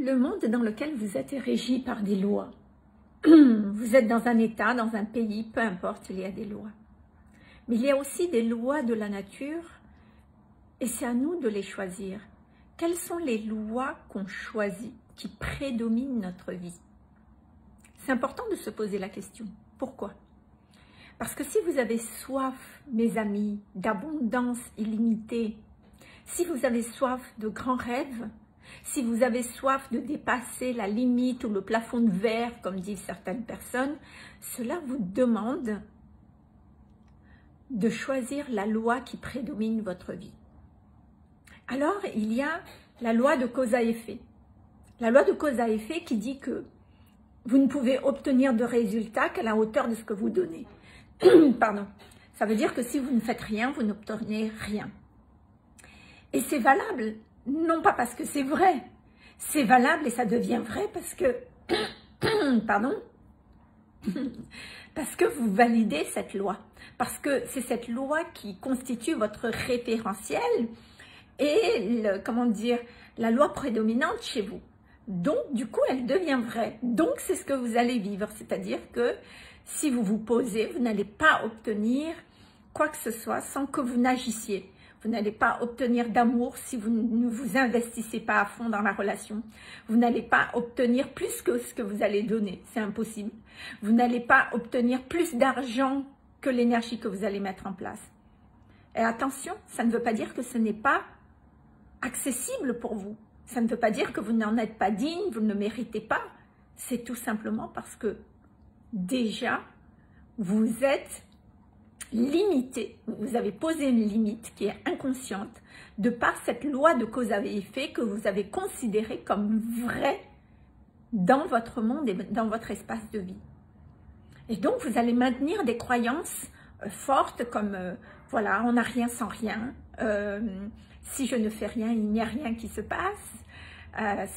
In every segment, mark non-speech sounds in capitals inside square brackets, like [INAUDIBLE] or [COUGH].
le monde dans lequel vous êtes est régi par des lois. [CLEARS THROAT] Vous êtes dans un état, dans un pays, peu importe, il y a des lois. Mais il y a aussi des lois de la nature et c'est à nous de les choisir. Quelles sont les lois qu'on choisit, qui prédominent notre vie? C'est important de se poser la question. Pourquoi? Parce que si vous avez soif, mes amis, d'abondance illimitée, si vous avez soif de grands rêves, si vous avez soif de dépasser la limite ou le plafond de verre, comme disent certaines personnes, cela vous demande de choisir la loi qui prédomine votre vie. Alors, il y a la loi de cause à effet. La loi de cause à effet qui dit que vous ne pouvez obtenir de résultats qu'à la hauteur de ce que vous donnez. [COUGHS] Pardon. Ça veut dire que si vous ne faites rien, vous n'obtenez rien. Et c'est valable non pas parce que c'est vrai, c'est valable et ça devient vrai parce que, [COUGHS] pardon, parce que vous validez cette loi, parce que c'est cette loi qui constitue votre référentiel et, comment dire, la loi prédominante chez vous. Donc, du coup, elle devient vraie. Donc, c'est ce que vous allez vivre. C'est-à-dire que si vous vous posez, vous n'allez pas obtenir quoi que ce soit sans que vous n'agissiez. Vous n'allez pas obtenir d'amour si vous ne vous investissez pas à fond dans la relation. Vous n'allez pas obtenir plus que ce que vous allez donner. C'est impossible. Vous n'allez pas obtenir plus d'argent que l'énergie que vous allez mettre en place. Et attention, ça ne veut pas dire que ce n'est pas accessible pour vous. Ça ne veut pas dire que vous n'en êtes pas digne, vous ne le méritez pas. C'est tout simplement parce que déjà, vous êtes limité, vous avez posé une limite qui est inconsciente de par cette loi de cause à effet que vous avez considérée comme vraie dans votre monde et dans votre espace de vie. Et donc, vous allez maintenir des croyances euh, fortes comme, euh, voilà, on n'a rien sans rien, euh, si je ne fais rien, il n'y a rien qui se passe,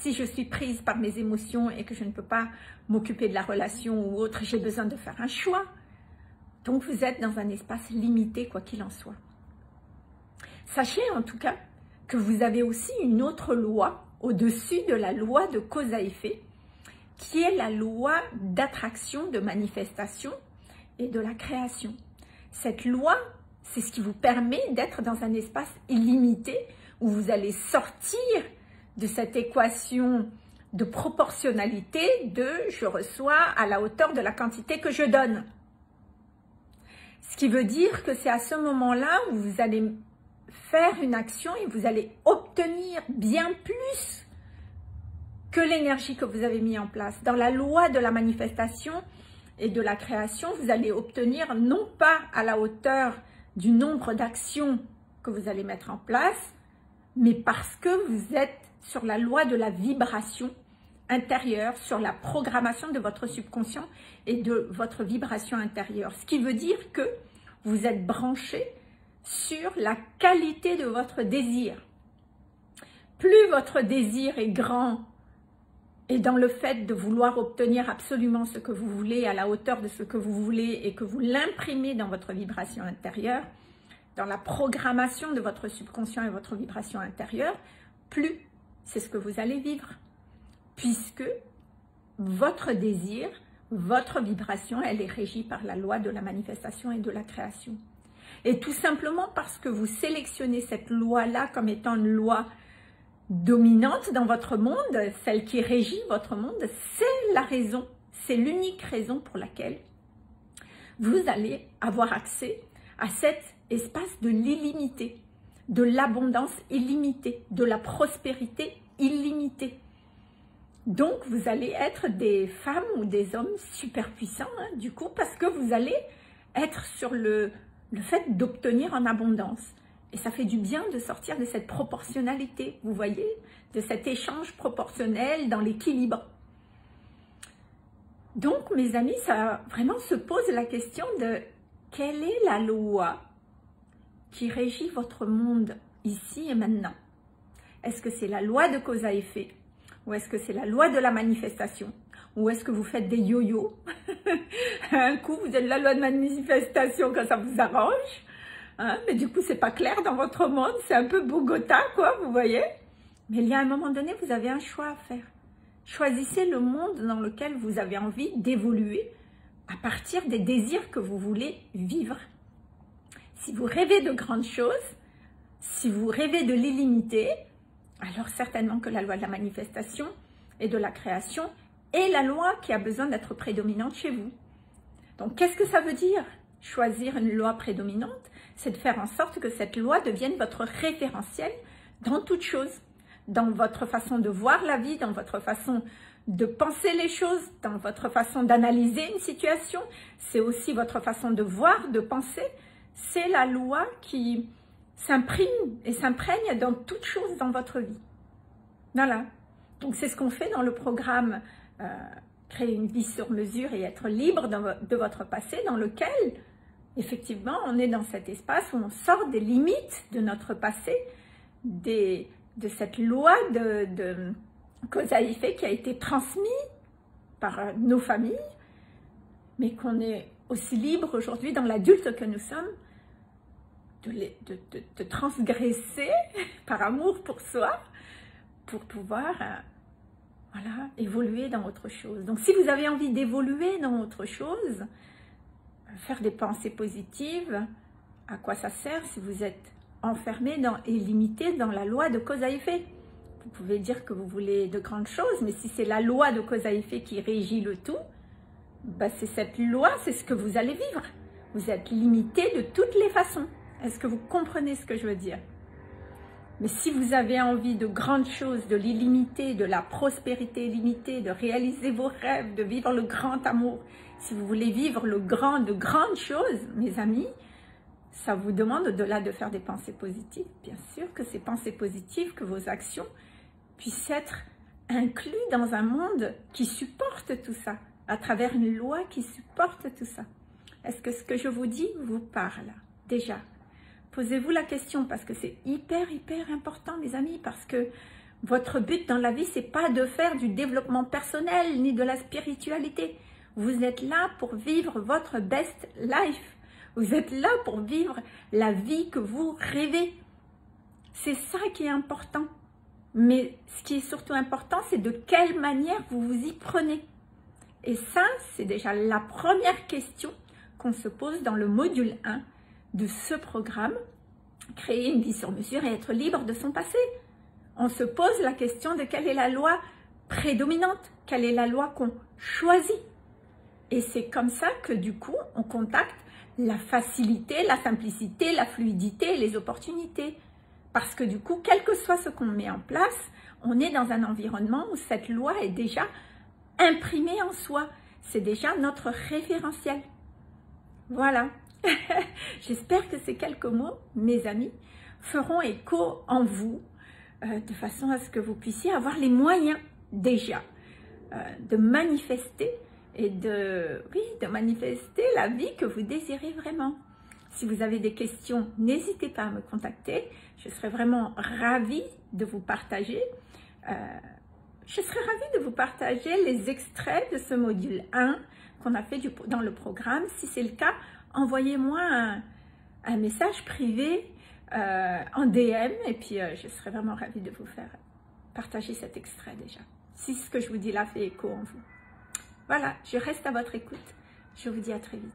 si je suis prise par mes émotions et que je ne peux pas m'occuper de la relation ou autre, j'ai besoin de faire un choix. Donc vous êtes dans un espace limité, quoi qu'il en soit. Sachez en tout cas que vous avez aussi une autre loi au-dessus de la loi de cause à effet, qui est la loi d'attraction, de manifestation et de la création. Cette loi, c'est ce qui vous permet d'être dans un espace illimité où vous allez sortir de cette équation de proportionnalité de je reçois à la hauteur de la quantité que je donne. Ce qui veut dire que c'est à ce moment-là où vous allez faire une action et vous allez obtenir bien plus que l'énergie que vous avez mis en place. Dans la loi de la manifestation et de la création, vous allez obtenir non pas à la hauteur du nombre d'actions que vous allez mettre en place, mais parce que vous êtes sur la loi de la vibration intérieure, sur la programmation de votre subconscient et de votre vibration intérieure. Ce qui veut dire que vous êtes branché sur la qualité de votre désir. Plus votre désir est grand et dans le fait de vouloir obtenir absolument ce que vous voulez à la hauteur de ce que vous voulez et que vous l'imprimez dans votre vibration intérieure, dans la programmation de votre subconscient et votre vibration intérieure, plus c'est ce que vous allez vivre puisque votre désir, votre vibration, elle est régie par la loi de la manifestation et de la création. Et tout simplement parce que vous sélectionnez cette loi-là comme étant une loi dominante dans votre monde, celle qui régit votre monde, c'est la raison, c'est l'unique raison pour laquelle vous allez avoir accès à cet espace de l'illimité, de l'abondance illimitée, de la prospérité illimitée. Donc, vous allez être des femmes ou des hommes super puissants, hein, du coup, parce que vous allez être sur le, le fait d'obtenir en abondance. Et ça fait du bien de sortir de cette proportionnalité, vous voyez, de cet échange proportionnel dans l'équilibre. Donc, mes amis, ça vraiment se pose la question de quelle est la loi qui régit votre monde ici et maintenant? Est-ce que c'est la loi de cause à effet ou est-ce que c'est la loi de la manifestation? Ou est-ce que vous faites des yo-yo? [LAUGHS] Un coup, vous êtes la loi de manifestation quand ça vous arrange. Hein? Mais du coup, c'est pas clair dans votre monde. C'est un peu Bogota, quoi, vous voyez? Mais il y a un moment donné, vous avez un choix à faire. Choisissez le monde dans lequel vous avez envie d'évoluer à partir des désirs que vous voulez vivre. Si vous rêvez de grandes choses, si vous rêvez de l'illimité, alors certainement que la loi de la manifestation et de la création est la loi qui a besoin d'être prédominante chez vous. Donc qu'est-ce que ça veut dire? Choisir une loi prédominante, c'est de faire en sorte que cette loi devienne votre référentiel dans toute chose, dans votre façon de voir la vie, dans votre façon de penser les choses, dans votre façon d'analyser une situation. C'est aussi votre façon de voir, de penser. C'est la loi qui s'imprime et s'imprègne dans toute chose dans votre vie. Voilà. Donc c'est ce qu'on fait dans le programme euh, Créer une vie sur mesure et être libre de votre passé, dans lequel effectivement on est dans cet espace où on sort des limites de notre passé, des, de cette loi de, de cause à effet qui a été transmise par euh, nos familles, mais qu'on est aussi libre aujourd'hui dans l'adulte que nous sommes de, transgresser [LAUGHS] par amour pour soi pour pouvoir euh, voilà, évoluer dans autre chose. Donc si vous avez envie d'évoluer dans autre chose, faire des pensées positives, à quoi ça sert si vous êtes enfermé dans, et limité dans la loi de cause à effet? Vous pouvez dire que vous voulez de grandes choses, mais si c'est la loi de cause à effet qui régit le tout, bah c'est cette loi, c'est ce que vous allez vivre. Vous êtes limité de toutes les façons. Est-ce que vous comprenez ce que je veux dire? Mais si vous avez envie de grandes choses, de l'illimité, de la prospérité illimitée, de réaliser vos rêves, de vivre le grand amour, si vous voulez vivre le grand, de grandes choses, mes amis, ça vous demande au-delà de faire des pensées positives, bien sûr que ces pensées positives, que vos actions puissent être incluses dans un monde qui supporte tout ça, à travers une loi qui supporte tout ça. Est-ce que ce que je vous dis vous parle? Déjà Posez-vous la question parce que c'est hyper, hyper important, mes amis, parce que votre but dans la vie, c'est pas de faire du développement personnel ni de la spiritualité. Vous êtes là pour vivre votre best life. Vous êtes là pour vivre la vie que vous rêvez. C'est ça qui est important. Mais ce qui est surtout important, c'est de quelle manière vous vous y prenez. Et ça, c'est déjà la première question qu'on se pose dans le module 1 de ce programme, créer une vie sur mesure et être libre de son passé. On se pose la question de quelle est la loi prédominante, quelle est la loi qu'on choisit. Et c'est comme ça que du coup, on contacte la facilité, la simplicité, la fluidité, les opportunités. Parce que du coup, quel que soit ce qu'on met en place, on est dans un environnement où cette loi est déjà imprimée en soi. C'est déjà notre référentiel. Voilà. [LAUGHS] J'espère que ces quelques mots, mes amis, feront écho en vous, euh, de façon à ce que vous puissiez avoir les moyens déjà euh, de manifester et de, oui, de manifester la vie que vous désirez vraiment. Si vous avez des questions, n'hésitez pas à me contacter. Je serai vraiment ravie de vous partager. Euh, je serais ravie de vous partager les extraits de ce module 1 qu'on a fait dans le programme. Si c'est le cas, envoyez-moi un, message privé euh, en DM et puis euh, je serai vraiment ravie de vous faire partager cet extrait déjà. Si ce que je vous dis là fait écho en vous. Voilà, je reste à votre écoute. Je vous dis à très vite.